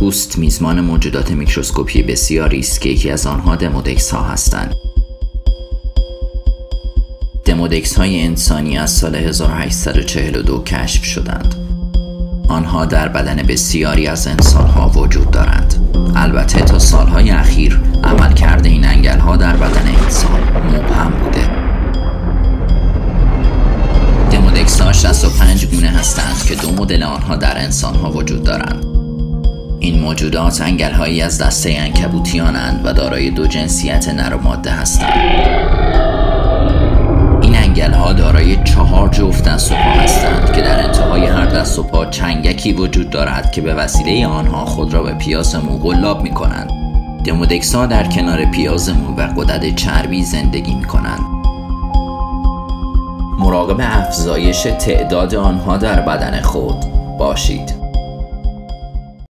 پوست میزمان موجودات میکروسکوپی بسیاری است که یکی از آنها دمودکس ها هستند. دمودکس های انسانی از سال 1842 کشف شدند. آنها در بدن بسیاری از انسان ها وجود دارند. البته تا سالهای اخیر عملکرد این انگل ها در بدن انسان مبهم بوده. دمودکس ها 65 گونه هستند که دو مدل آنها در انسان ها وجود دارند. این موجودات انگل هایی از دسته انکبوتیانند و دارای دو جنسیت نر و ماده هستند. این انگل ها دارای چهار جفت دست و پا هستند که در انتهای هر دست و پا چنگکی وجود دارد که به وسیله آنها خود را به پیاز مو قلاب می کنند. دمودکس ها در کنار پیاز مو و قدرت چربی زندگی می کنند. مراقب افزایش تعداد آنها در بدن خود باشید.